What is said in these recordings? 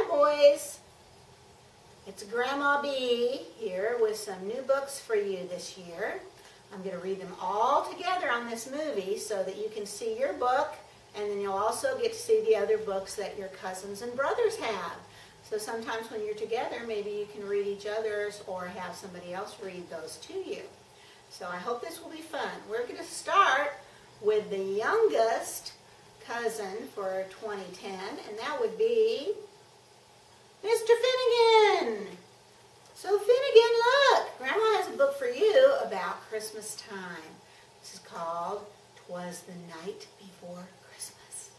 Hi, boys. It's Grandma B here with some new books for you this year. I'm going to read them all together on this movie so that you can see your book and then you'll also get to see the other books that your cousins and brothers have. So sometimes when you're together, maybe you can read each other's or have somebody else read those to you. So I hope this will be fun. We're going to start with the youngest cousin for 2010, and that would be Mr. Finnegan. So Finnegan, look, Grandma has a book for you about Christmas time. This is called Twas the Night Before Christmas.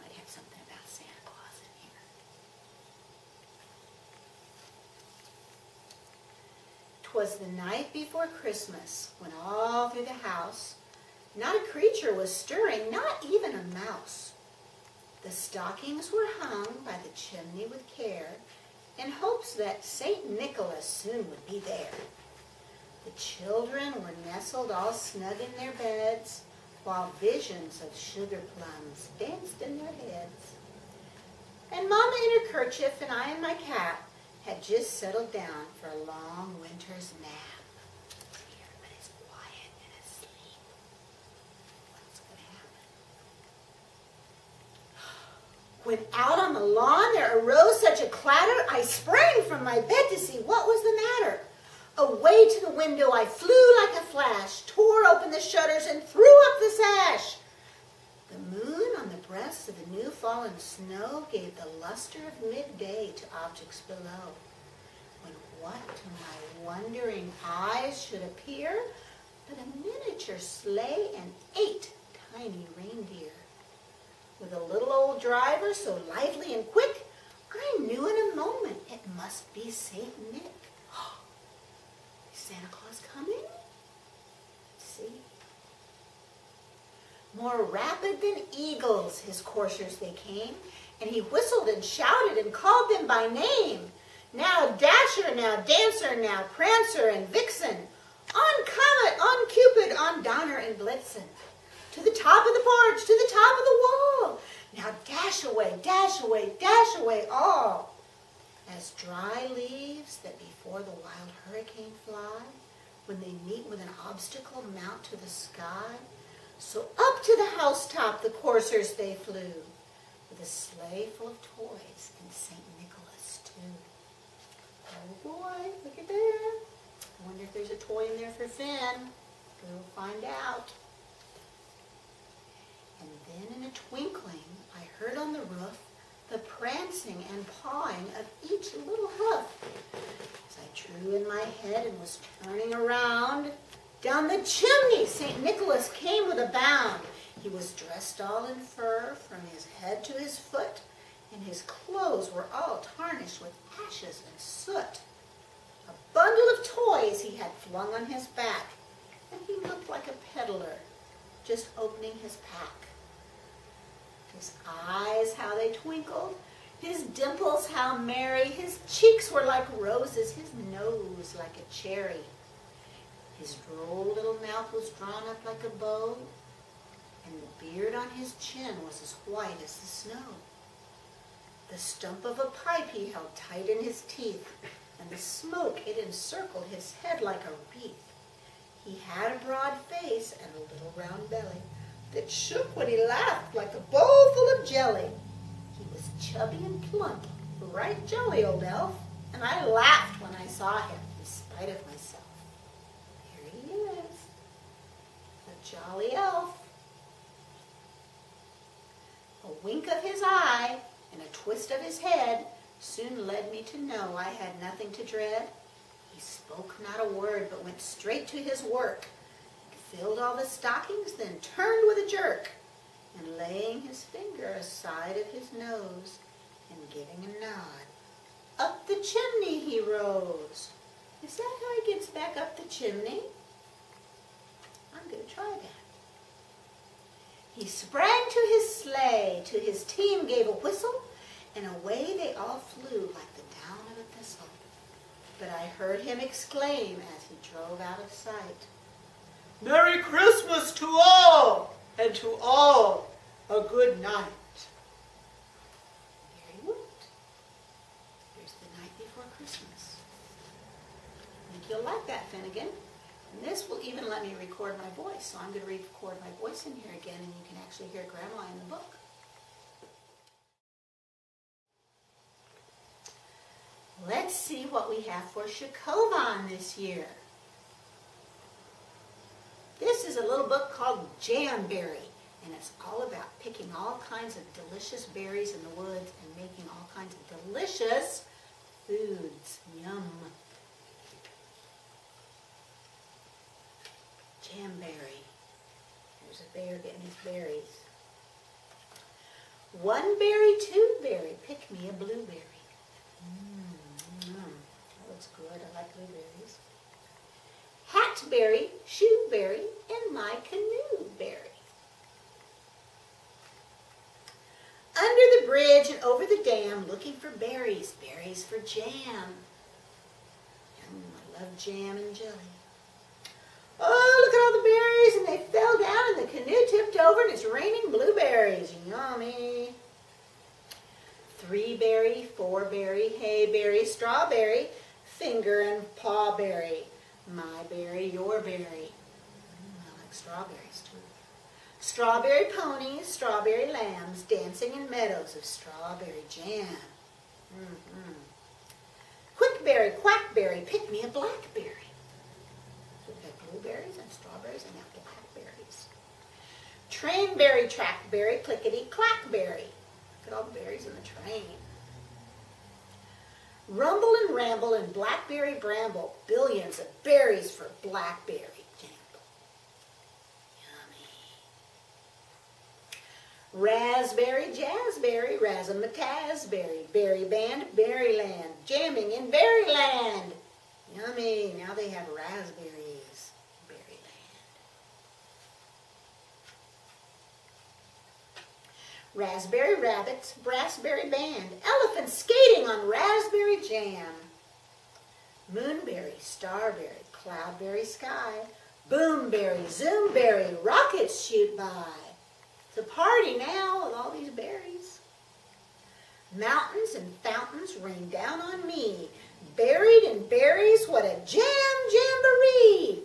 Might have something about Santa Claus in here. Twas the night before Christmas, when all through the house not a creature was stirring, not even a mouse. The stockings were hung by the chimney with care, in hopes that St. Nicholas soon would be there. The children were nestled all snug in their beds, while visions of sugar plums danced in their heads. And Mama in her kerchief and I and my cat had just settled down for a long winter's nap. Everybody's quiet and asleep. What's going to happen? When out on the lawn there arose such a clatter, I sprang from my bed to see what was the matter. Away to the window I flew like a flash, tore open the shutters and threw up the sash. The moon on the breast of the new fallen snow gave the luster of midday to objects below. When what to my wondering eyes should appear but a miniature sleigh and eight tiny reindeer. With driver so lively and quick, I knew in a moment it must be Saint Nick. Is Santa Claus coming? See. More rapid than eagles, his coursers they came, and he whistled and shouted and called them by name. Now Dasher, now Dancer, now Prancer and Vixen, on Comet, on Cupid, on Donner and Blitzen, to the top of the porch, to the top of the wall. Now dash away, dash away, dash away all. As dry leaves that before the wild hurricane fly, when they meet with an obstacle mount to the sky, so up to the housetop the coursers they flew, with a sleigh full of toys and St. Nicholas too. Oh boy, look at there. I wonder if there's a toy in there for Finn. We'll find out. And then in a twinkling, heard on the roof the prancing and pawing of each little hoof. As I drew in my head and was turning around, down the chimney St. Nicholas came with a bound. He was dressed all in fur from his head to his foot, and his clothes were all tarnished with ashes and soot. A bundle of toys he had flung on his back, and he looked like a peddler just opening his pack. His eyes, how they twinkled, his dimples, how merry, his cheeks were like roses, his nose like a cherry. His droll little mouth was drawn up like a bow, and the beard on his chin was as white as the snow. The stump of a pipe he held tight in his teeth, and the smoke it encircled his head like a wreath. He had a broad face and a little round belly that shook when he laughed like a bowl full of jelly. He was chubby and plump, right jolly old elf, and I laughed when I saw him, in spite of myself. Here he is, the jolly elf. A wink of his eye and a twist of his head soon led me to know I had nothing to dread. He spoke not a word, but went straight to his work, filled all the stockings, then turned with a jerk, and laying his finger aside of his nose, and giving a nod, up the chimney he rose. Is that how he gets back up the chimney? I'm going to try that. He sprang to his sleigh, to his team gave a whistle, and away they all flew like the down of a thistle. But I heard him exclaim as he drove out of sight, Merry Christmas to all, and to all a good night. Here's the night before Christmas. I think you'll like that, Finnegan. And this will even let me record my voice, so I'm going to record my voice in here again, and you can actually hear Grandma in the book. Let's see what we have for Shakovan this year. This is a little book called Jamberry, and it's all about picking all kinds of delicious berries in the woods and making all kinds of delicious foods. Yum. Jamberry. There's a bear getting his berries. One berry, two berry. Pick me a blueberry. Mmm, that looks good. I like blueberries. Hatberry, shoeberry, and my canoe berry. Under the bridge and over the dam, looking for berries, berries for jam. Mm, I love jam and jelly. Oh, look at all the berries, and they fell down, and the canoe tipped over, and it's raining blueberries. Yummy. Three berry, four berry, hay berry, strawberry, finger and paw berry. My berry, your berry. I like strawberries too. Strawberry ponies, strawberry lambs, dancing in meadows of strawberry jam. Mm -hmm. Quickberry, quackberry, pick me a blackberry So they have blueberries and strawberries and now blackberries. Trainberry, trackberry, clickety, clackberry. Look at all the berries in the train. Rumble and ramble and blackberry bramble. Billions of berries for blackberry jamble. Yummy. Raspberry, jazzberry, razzmatazberry, berry band, berryland, jamming in berryland. Yummy. Now they have raspberries. Raspberry rabbits, brassberry band, elephants skating on raspberry jam, moonberry, starberry, cloudberry sky, boomberry, zoomberry, rockets shoot by. It's a party now with all these berries. Mountains and fountains rain down on me, buried in berries, what a jam jamboree!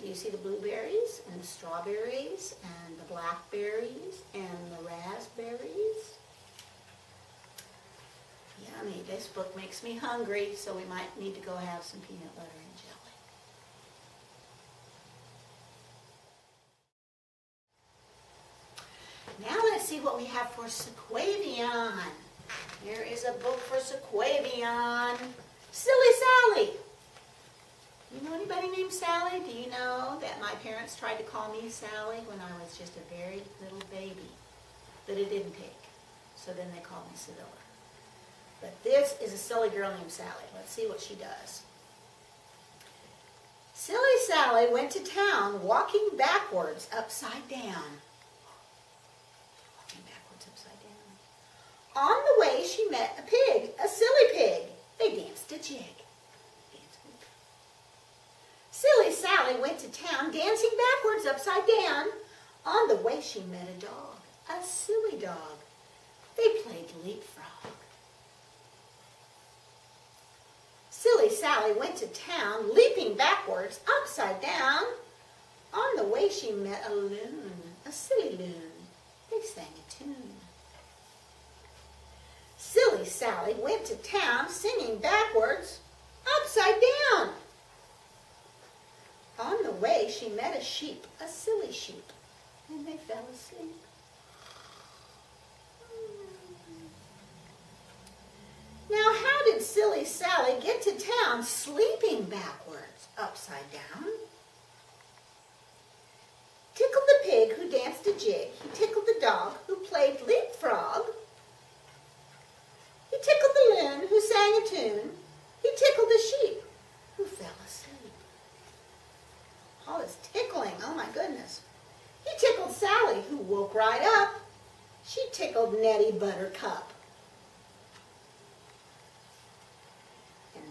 Do you see the blueberries and the strawberries and the blackberries and the raspberries? Yummy. This book makes me hungry, so we might need to go have some peanut butter and jelly. Now let's see what we have for Sequavian. Here is a book for Sequavian. Silly Sally. Do you know anybody named Sally? Do you know that my parents tried to call me Sally when I was just a very little baby? But it didn't take. So then they called me Savilla. But this is a silly girl named Sally. Let's see what she does. Silly Sally went to town walking backwards upside down. Walking backwards upside down. On the way, she met a pig, a silly pig. They danced a jig. Silly Sally went to town dancing backwards upside down. On the way she met a dog, a silly dog. They played leapfrog. Silly Sally went to town leaping backwards upside down. On the way she met a loon, a silly loon. They sang a tune. Silly Sally went to town singing backwards upside down. On the way, she met a sheep, a silly sheep, and they fell asleep. Did silly Sally get to town sleeping backwards, upside down? Tickled the pig who danced a jig. He tickled the dog who played leapfrog. He tickled the loon who sang a tune. He tickled the sheep who fell asleep. All this tickling, oh my goodness. He tickled Sally, who woke right up. She tickled Neddy Buttercup.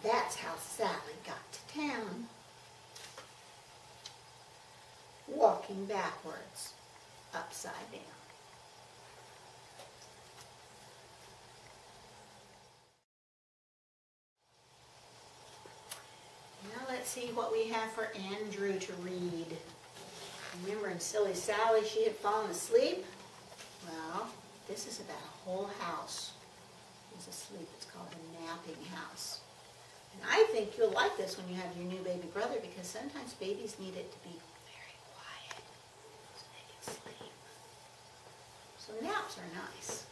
That's how Sally got to town. Walking backwards, upside down. Now let's see what we have for Andrew to read. Remember in Silly Sally, she had fallen asleep? Well, this is about a whole house. He's asleep. It's called a napping house. I think you'll like this when you have your new baby brother because sometimes babies need it to be very quiet so they can sleep. So naps are nice.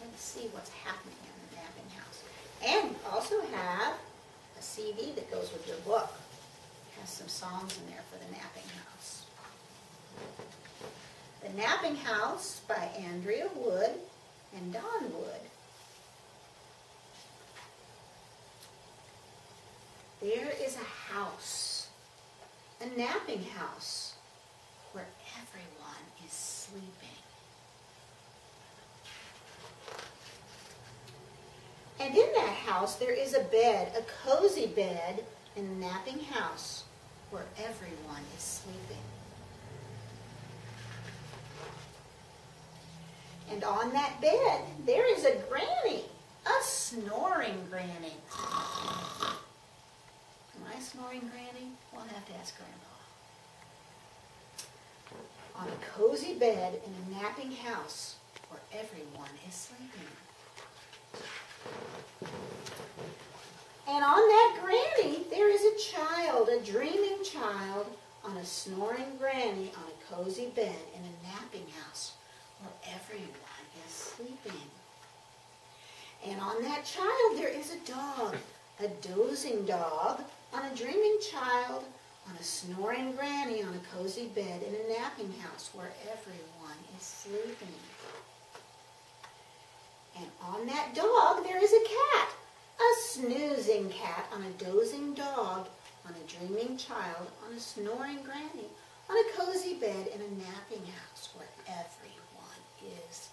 Let's see what's happening in the napping house. And you also have a CD that goes with your book. It has some songs in there for the napping house. The Napping House by Audrey Wood and Don Wood. There is a house, a napping house, where everyone is sleeping. And in that house, there is a bed, a cozy bed in a napping house where everyone is sleeping. And on that bed, there is a granny, a snoring granny. I snoring granny? We'll have to ask Grandpa. On a cozy bed in a napping house where everyone is sleeping. And on that granny, there is a child, a dreaming child, on a snoring granny on a cozy bed in a napping house where everyone is sleeping. And on that child, there is a dog, a dozing dog, on a dreaming child, on a snoring granny on a cozy bed in a napping house where everyone is sleeping. And on that dog, there is a cat, a snoozing cat on a dozing dog, on a dreaming child, on a snoring granny, on a cozy bed in a napping house where everyone is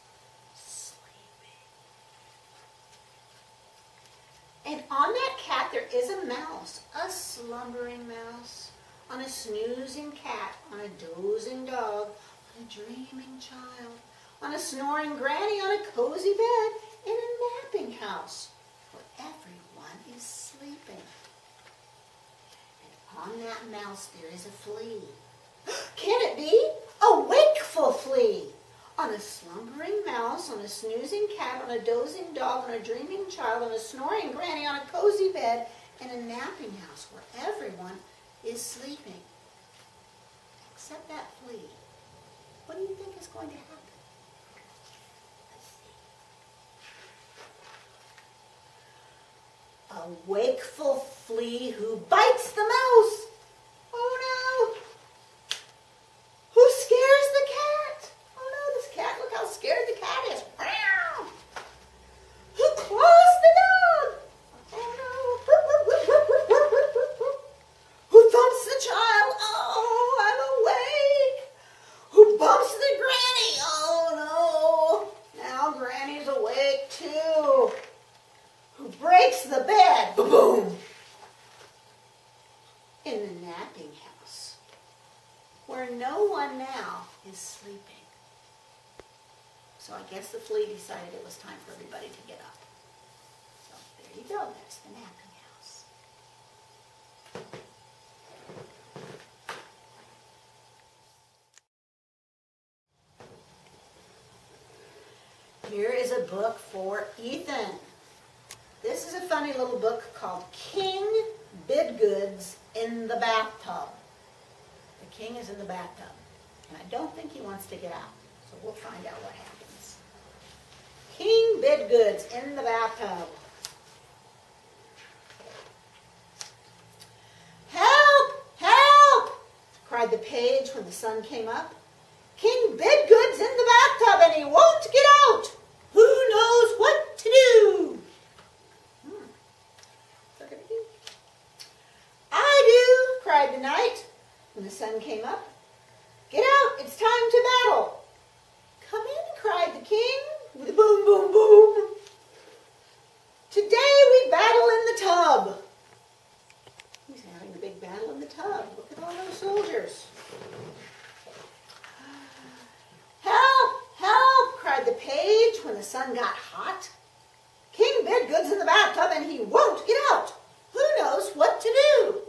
And on that cat, there is a mouse, a slumbering mouse, on a snoozing cat, on a dozing dog, on a dreaming child, on a snoring granny on a cozy bed in a napping house where everyone is sleeping. And on that mouse there is a flea. Can it be? A wakeful flea. On a slumbering mouse, on a snoozing cat, on a dozing dog, on a dreaming child, on a snoring granny, on a cozy bed, in a napping house where everyone is sleeping. Except that flea. What do you think is going to happen? A wakeful flea who bites the mouse. Oh no! Who scares the cat? Oh no, this cat, look how scared the cat is. Meow. Who claws the dog? Oh no. Who thumps the child? Oh, I'm awake. Who bumps the granny? Oh no. Now granny's awake too. Who breaks the bed? Boom. In the napping house, where no one now is sleeping. So I guess the flea decided it was time for everybody to get up. So there you go. That's the napping house. Here is a book for Ethan. This is a funny little book called King Bidgood's in the Bathtub. The king is in the bathtub, and I don't think he wants to get out, so we'll find out what happens. King Bidgood's in the bathtub. Help! Help! cried the page when the sun came up. King Bidgood's in the bathtub and he won't get out. Who knows what to do? Hmm. I do, cried the knight when the sun came up. Get out, it's time to battle. Come in, cried the king with a boom, boom, boom. Today we battle in the tub. He's having a big battle in the tub. Look at all those soldiers. Help! Help! cried the page when the sun got hot. King Bidgood's in the bathtub and he won't get out. Who knows what to do?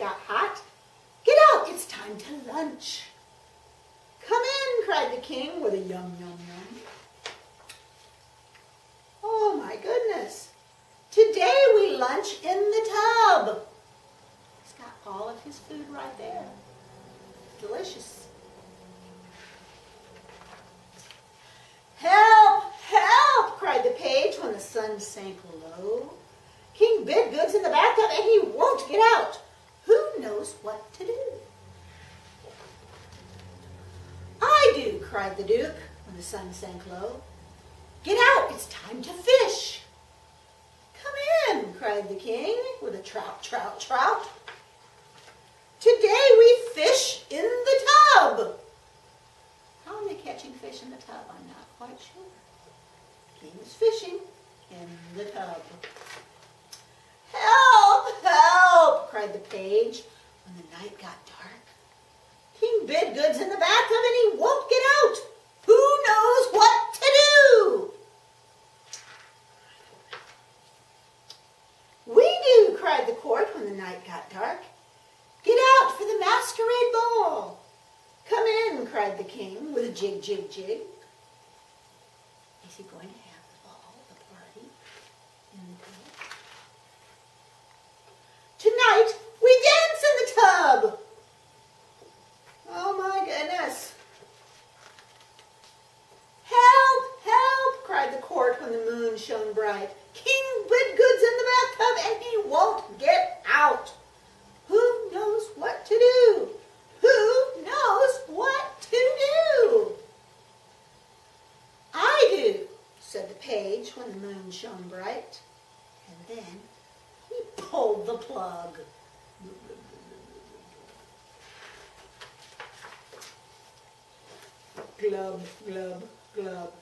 got hot. Get out, it's time to lunch. Come in, cried the king with a yum, yum, yum. Oh my goodness. Today we lunch in the tub. He's got all of his food right there. Delicious. Help! Help! cried the page sun sank low. King Bidgood's in the bathtub and he won't get out. Who knows what to do? I do, cried the Duke when the sun sank low. Get out, it's time to fish. Come in, cried the king with a trout, trout, trout. Today we fish in the tub. How are they catching fish in the tub? I'm not quite sure. King is fishing in the tub. Help! Help! cried the page when the night got dark. King Bidgood's in the bathtub and he won't get out. Who knows what to do? We do, cried the court when the night got dark. Get out for the masquerade ball. Come in, cried the king with a jig, jig, jig. Is he going to have the ball, the party, in the tub? Tonight we dance in the tub. Oh my goodness. Help, help, cried the court when the moon shone bright. King Bidgood's in the bathtub and he won't get out. Who knows what to do? Who knows what to do? I do, said the page when the moon shone bright. And then he pulled the plug. Glub, glub, glub.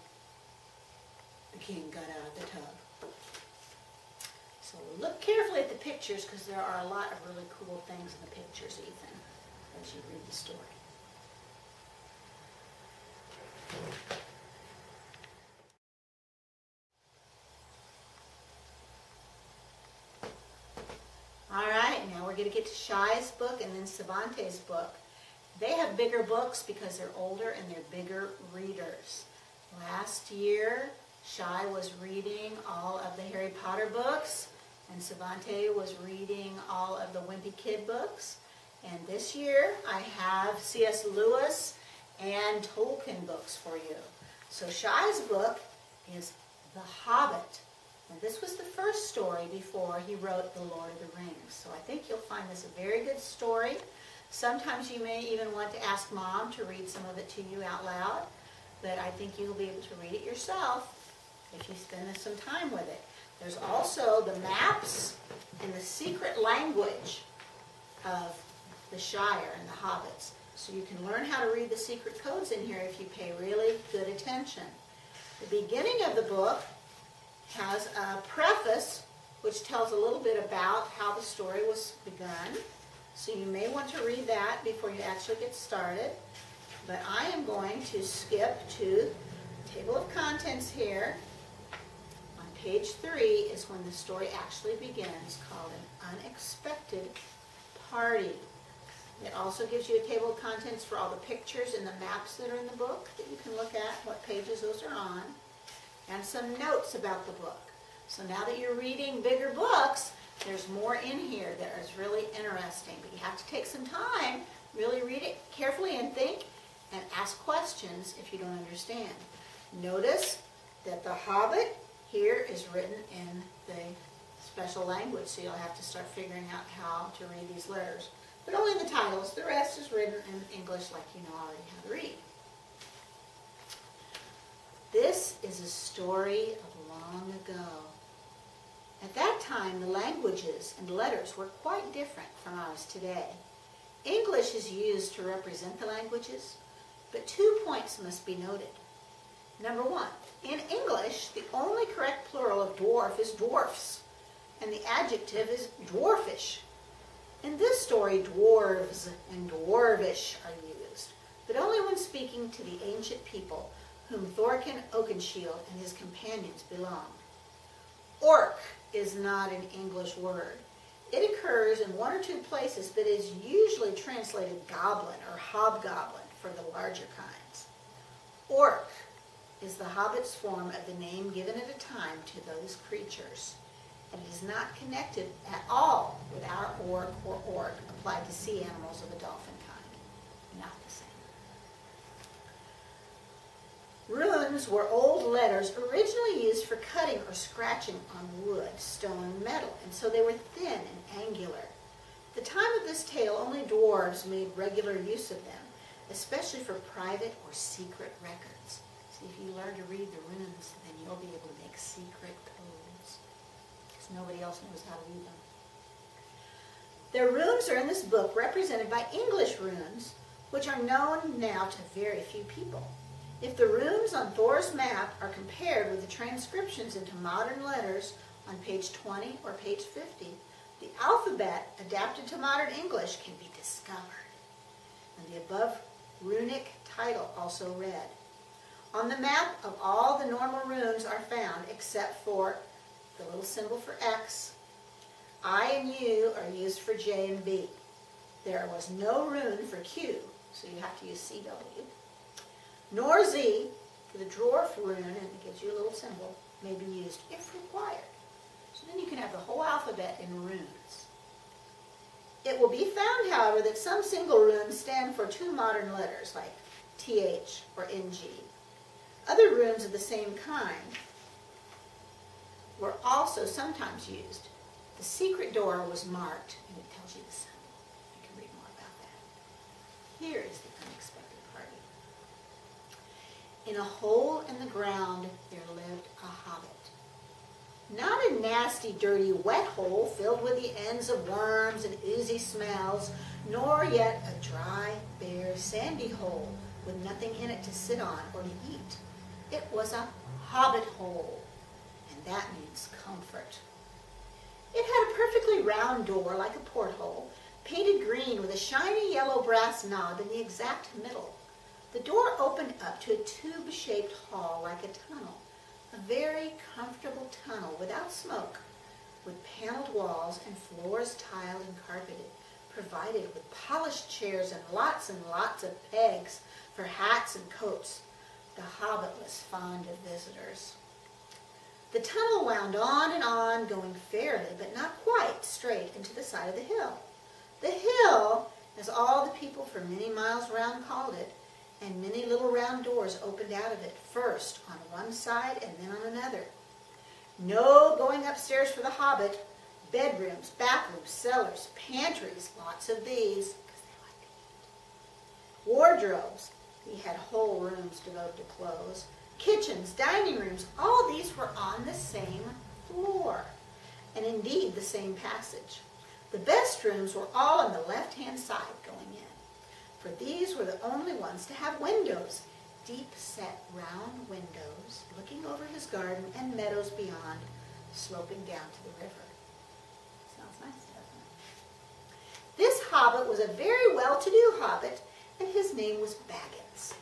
The king got out of the tub. So look carefully at the pictures because there are a lot of really cool things in the pictures, Ethan, as you read the story. All right, now we're going to get to Shy's book and then Savante's book. They have bigger books because they're older and they're bigger readers. Last year, Shy was reading all of the Harry Potter books, and Savante was reading all of the Wimpy Kid books. And this year, I have C.S. Lewis and Tolkien books for you. So Shy's book is The Hobbit. And this was the first story before he wrote The Lord of the Rings. So I think you'll find this a very good story. Sometimes you may even want to ask mom to read some of it to you out loud, but I think you'll be able to read it yourself if you spend some time with it. There's also the maps and the secret language of the Shire and the Hobbits. So you can learn how to read the secret codes in here if you pay really good attention. The beginning of the book has a preface which tells a little bit about how the story was begun. So you may want to read that before you actually get started. But I am going to skip to table of contents here. On page three is when the story actually begins, called an unexpected party. It also gives you a table of contents for all the pictures and the maps that are in the book that you can look at, what pages those are on, and some notes about the book. So now that you're reading bigger books, there's more in here that is really interesting, but you have to take some time, really read it carefully and think, and ask questions if you don't understand. Notice that The Hobbit here is written in the special language, so you'll have to start figuring out how to read these letters. But only the titles, the rest is written in English like you know already how to read. This is a story of long ago. At that time, the languages and letters were quite different from ours today. English is used to represent the languages, but two points must be noted. Number one, in English, the only correct plural of dwarf is dwarfs, and the adjective is dwarfish. In this story, dwarves and dwarvish are used, but only when speaking to the ancient people whom Thorin Oakenshield and his companions belonged. Orc is not an English word. It occurs in one or two places, but is usually translated goblin or hobgoblin for the larger kinds. Orc is the hobbit's form of the name given at a time to those creatures. And it is not connected at all with our orc or orc applied to sea animals of the dolphin kind. Not the same. Runes were old letters originally used for cutting or scratching on wood, stone, and metal, and so they were thin and angular. At the time of this tale, only dwarves made regular use of them, especially for private or secret records. See, if you learn to read the runes, then you'll be able to make secret codes, because nobody else knows how to read them. Their runes are in this book represented by English runes, which are known now to very few people. If the runes on Thror's map are compared with the transcriptions into modern letters on page 20 or page 50, the alphabet adapted to modern English can be discovered. And the above runic title also read. On the map of all the normal runes are found except for the little symbol for X. I and U are used for J and B. There was no rune for Q, so you have to use CW nor Z, for the dwarf rune, and it gives you a little symbol, may be used if required. So then you can have the whole alphabet in runes. It will be found, however, that some single runes stand for two modern letters, like TH or NG. Other runes of the same kind were also sometimes used. The secret door was marked, and it tells you the symbol. You can read more about that. Here is the in a hole in the ground there lived a hobbit. Not a nasty, dirty, wet hole filled with the ends of worms and oozy smells, nor yet a dry, bare, sandy hole with nothing in it to sit on or to eat. It was a hobbit hole, and that means comfort. It had a perfectly round door like a porthole, painted green with a shiny yellow brass knob in the exact middle. The door opened up to a tube-shaped hall like a tunnel, a very comfortable tunnel without smoke, with paneled walls and floors tiled and carpeted, provided with polished chairs and lots and lots of pegs for hats and coats. The hobbit was fond of visitors. The tunnel wound on and on, going fairly, but not quite straight into the side of the hill. The hill, as all the people for many miles round called it, and many little round doors opened out of it, first on one side and then on another. No going upstairs for the hobbit. Bedrooms, bathrooms, cellars, pantries, lots of these, Wardrobes, he had whole rooms devoted to clothes. Kitchens, dining rooms, all these were on the same floor, and indeed the same passage. The best rooms were all on the left-hand side going in these were the only ones to have windows, deep-set round windows looking over his garden and meadows beyond, sloping down to the river. Sounds nice, doesn't it? This hobbit was a very well-to-do hobbit, and his name was Baggins.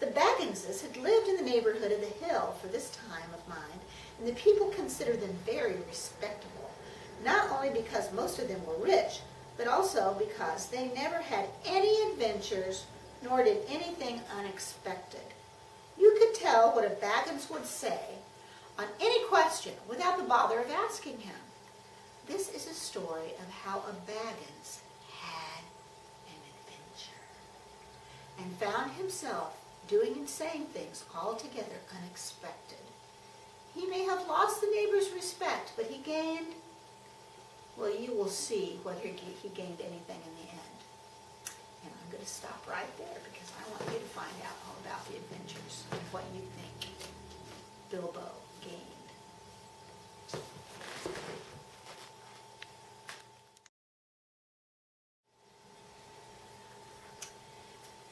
The Bagginses had lived in the neighborhood of the hill for this time of mind, and the people considered them very respectable, not only because most of them were rich, but also because they never had any adventures nor did anything unexpected. You could tell what a Baggins would say on any question without the bother of asking him. This is a story of how a Baggins had an adventure and found himself doing and saying things altogether unexpected. He may have lost the neighbor's respect, but he gained well, you will see whether he gained anything in the end. And I'm going to stop right there because I want you to find out all about the adventures and what you think Bilbo gained.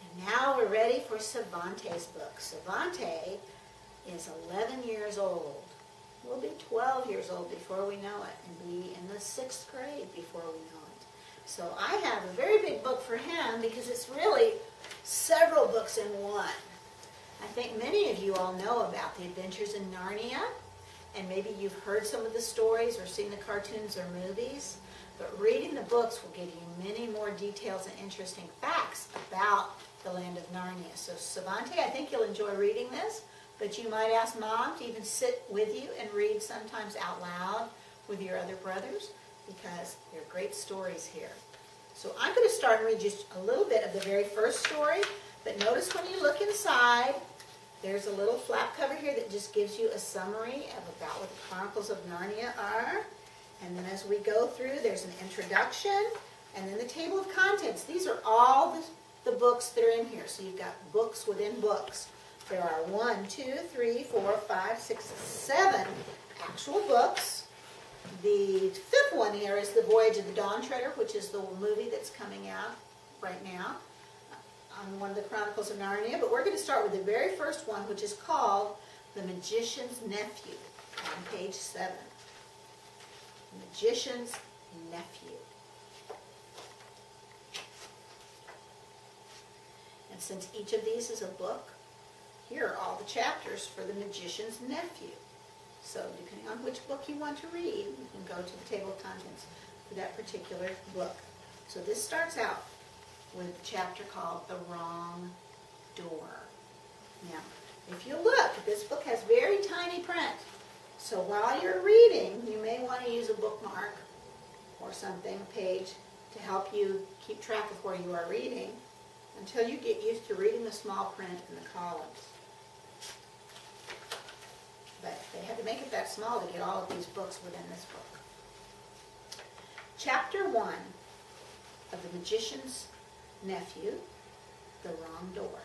And now we're ready for Cervantes' book. Cervantes is 11 years old. We'll be 12 years old before we know it and be in the sixth grade before we know it. So I have a very big book for him because it's really several books in one. I think many of you all know about the adventures in Narnia, and maybe you've heard some of the stories or seen the cartoons or movies. But reading the books will give you many more details and interesting facts about the land of Narnia. So, Savante, I think you'll enjoy reading this, but you might ask Mom to even sit with you and read sometimes out loud with your other brothers because there are great stories here. So, I'm going to start and read just a little bit of the very first story, but notice when you look inside, there's a little flap cover here that just gives you a summary of about what the Chronicles of Narnia are. And then as we go through, there's an introduction and then the table of contents. These are all the, the books that are in here. So you've got books within books. There are one, two, three, four, five, six, seven actual books. The fifth one here is The Voyage of the Dawn Treader, which is the movie that's coming out right now on one of the Chronicles of Narnia. But we're going to start with the very first one, which is called The Magician's Nephew on page 7 The magician's nephew. And since each of these is a book, here are all the chapters for the magician's nephew. So depending on which book you want to read, you can go to the table of contents for that particular book. So this starts out with a chapter called The Wrong Door. Now, if you look, this book has very tiny print. So while you're reading, you may want to use a bookmark or something, a page, to help you keep track of where you are reading until you get used to reading the small print in the columns. But they had to make it that small to get all of these books within this book. Chapter 1 of The Magician's Nephew, The Wrong Door.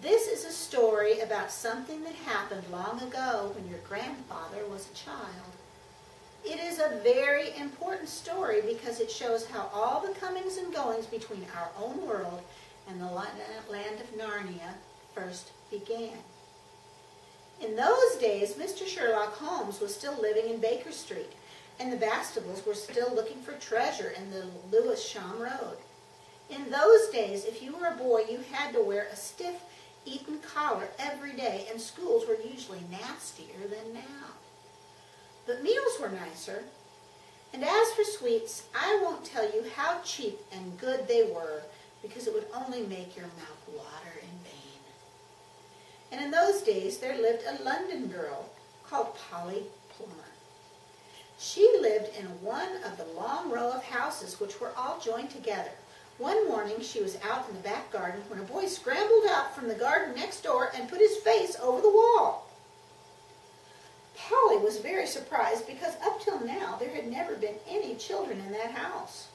This is a story about something that happened long ago when your grandfather was a child. It is a very important story because it shows how all the comings and goings between our own world and the land of Narnia first began. In those days, Mr. Sherlock Holmes was still living in Baker Street, and the Bastables were still looking for treasure in the Lewisham Road. In those days, if you were a boy, you had to wear a stiff Eton collar every day, and schools were usually nastier than now. But meals were nicer. And as for sweets, I won't tell you how cheap and good they were, because it would only make your mouth water. And in those days there lived a London girl called Polly Plummer. She lived in one of the long row of houses which were all joined together. One morning she was out in the back garden when a boy scrambled out from the garden next door and put his face over the wall. Polly was very surprised because up till now there had never been any children in that house,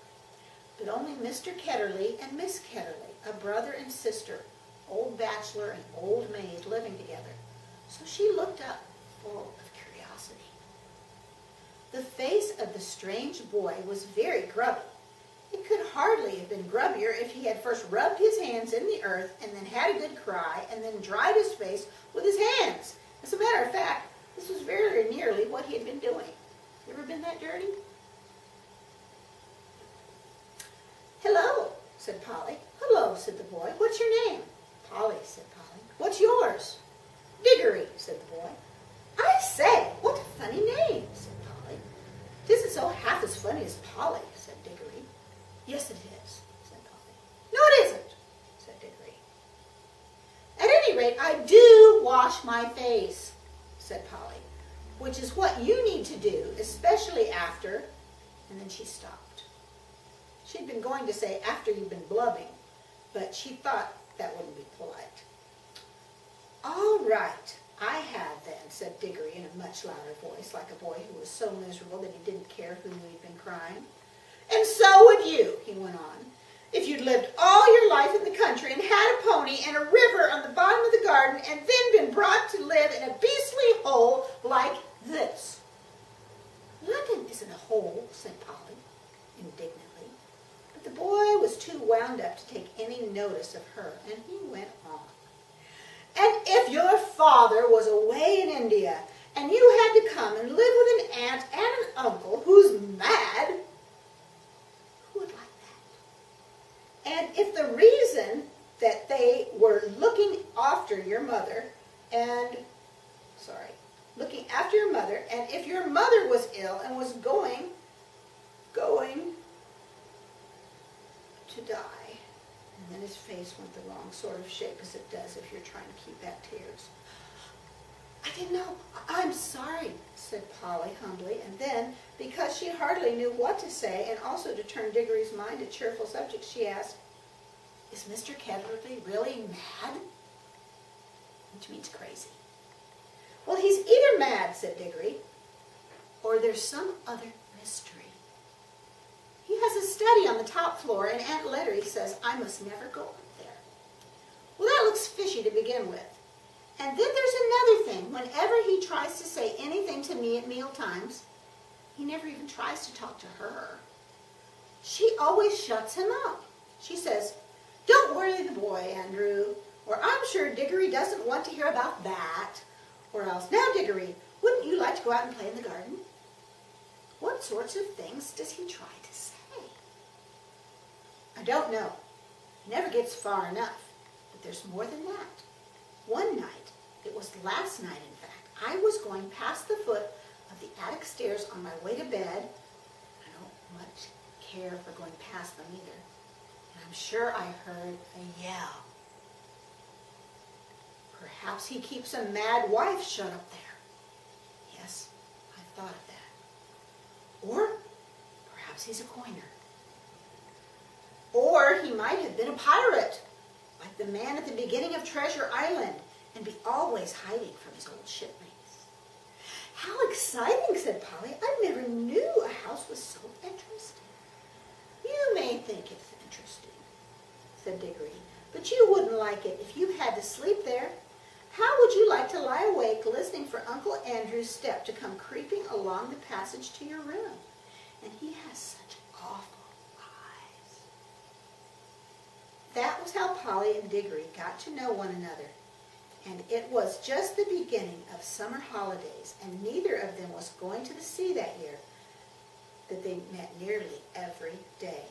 but only Mr. Ketterley and Miss Ketterley, a brother and sister, old bachelor and old maid living together. So she looked up full of curiosity. The face of the strange boy was very grubby it could hardly have been grubbier if he had first rubbed his hands in the earth and then had a good cry and then dried his face with his hands. As a matter of fact, this was very nearly what he had been doing. You ever been that dirty? Hello, said Polly. Hello, said the boy. What's your name? Polly, said Polly. What's yours? Diggory, said the boy. I say, what a funny name, said Polly. It isn't so half as funny as Polly, said Diggory. Yes, it is, said Polly. No, it isn't, said Diggory. At any rate, I do wash my face, said Polly, which is what you need to do, especially after, and then she stopped. She'd been going to say after you've been blubbing, but she thought that wouldn't be polite. All right, I have then, said Diggory in a much louder voice, like a boy who was so miserable that he didn't care who he'd been crying. And so would you, he went on, if you'd lived all your life in the country and had a pony and a river on the bottom of the garden and then been brought to live in a beastly hole like this. London isn't a hole, said Polly, indignantly. But the boy was too wound up to take any notice of her, and he went on. And if your father was away in India, and you had to come and live with an aunt and an uncle who's mad, who would like that? And if the reason that they were looking after your mother and, sorry, looking after your mother, and if your mother was ill and was going going to die. And then his face went the wrong sort of shape as it does if you're trying to keep back tears. I didn't know. I'm sorry, said Polly humbly. And then, because she hardly knew what to say, and also to turn Diggory's mind to cheerful subjects, she asked, Is Mr. Ketterly really mad? Which means crazy. Well, he's either mad, said Diggory, or there's some other mystery. Has a study on the top floor, and Aunt Letty says I must never go up there. Well, that looks fishy to begin with. And then there's another thing. Whenever he tries to say anything to me at meal times, he never even tries to talk to her. She always shuts him up. She says, Don't worry the boy, Andrew, or I'm sure Diggory doesn't want to hear about that. Or else, now, Diggory, wouldn't you like to go out and play in the garden? What sorts of things does he try? I don't know. He never gets far enough. But there's more than that. One night, it was last night in fact, I was going past the foot of the attic stairs on my way to bed. I don't much care for going past them either. And I'm sure I heard a yell. Perhaps he keeps a mad wife shut up there. Yes, I've thought of that. Or perhaps he's a coiner. Or he might have been a pirate, like the man at the beginning of Treasure Island, and be always hiding from his old shipmates. How exciting, said Polly. I never knew a house was so interesting. You may think it's interesting, said Diggory, but you wouldn't like it if you had to sleep there. How would you like to lie awake listening for Uncle Andrew's step to come creeping along the passage to your room? And he has such awful eyes. That was how Polly and Diggory got to know one another. And it was just the beginning of summer holidays, and neither of them was going to the sea that year, that they met nearly every day.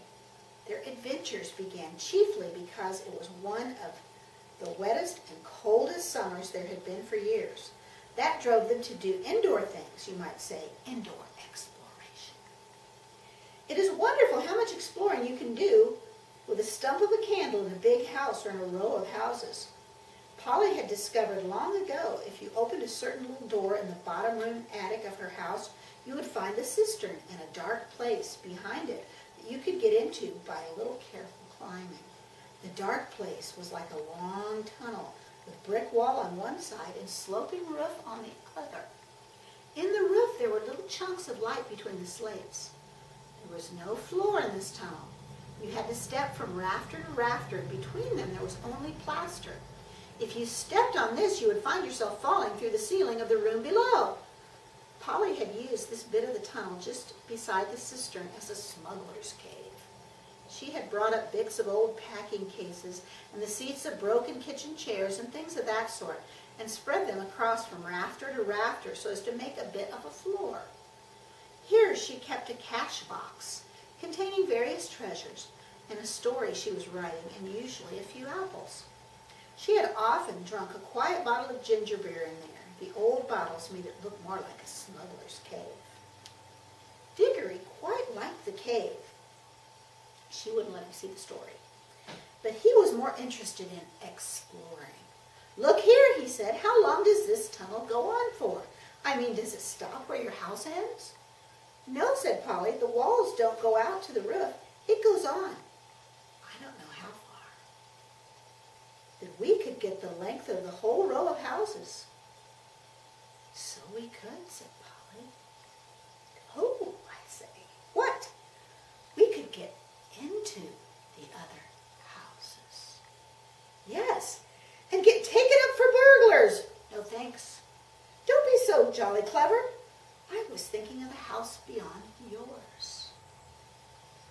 Their adventures began chiefly because it was one of the wettest and coldest summers there had been for years. That drove them to do indoor things, you might say, indoor exploration. It is wonderful how much exploring you can do with a stump of a candle in a big house or in a row of houses. Polly had discovered long ago if you opened a certain little door in the bottom room attic of her house, you would find a cistern in a dark place behind it that you could get into by a little careful climbing. The dark place was like a long tunnel with brick wall on one side and sloping roof on the other. In the roof there were little chunks of light between the slates. There was no floor in this tunnel. You had to step from rafter to rafter, and between them there was only plaster. If you stepped on this, you would find yourself falling through the ceiling of the room below. Polly had used this bit of the tunnel just beside the cistern as a smuggler's cave. She had brought up bits of old packing cases and the seats of broken kitchen chairs and things of that sort, and spread them across from rafter to rafter so as to make a bit of a floor. Here she kept a cash box containing various treasures and a story she was writing, and usually a few apples. She had often drunk a quiet bottle of ginger beer in there. The old bottles made it look more like a smuggler's cave. Diggory quite liked the cave. She wouldn't let him see the story. But he was more interested in exploring. Look here, he said, how long does this tunnel go on for? I mean, does it stop where your house ends? No, said Polly, the walls don't go out to the roof. It goes on. I don't know how far. That we could get the length of the whole row of houses. So we could, said Polly. Oh, I say. What? We could get into the other houses. Yes, and get taken up for burglars. No thanks. Don't be so jolly clever. I was thinking of the house beyond yours.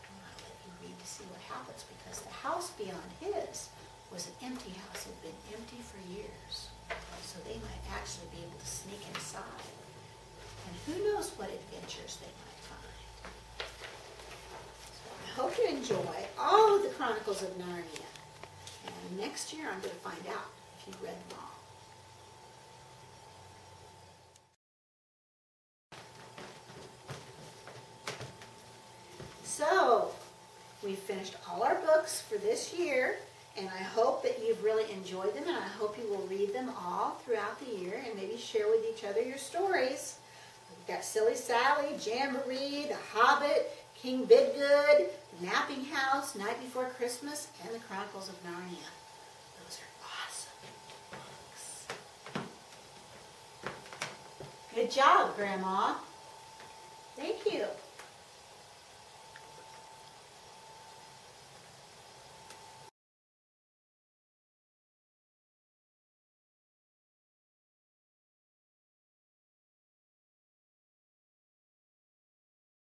I'll let you read to see what happens because the house beyond his was an empty house. It had been empty for years. So they might actually be able to sneak inside. And who knows what adventures they might find. So I hope you enjoy all of the Chronicles of Narnia. And next year I'm going to find out if you read them all. We've finished all our books for this year, and I hope that you've really enjoyed them, and I hope you will read them all throughout the year and maybe share with each other your stories. We've got Silly Sally, Jamberry, The Hobbit, King Bidgood, Napping House, Night Before Christmas, and The Chronicles of Narnia. Those are awesome books. Good job, Grandma. Thank you.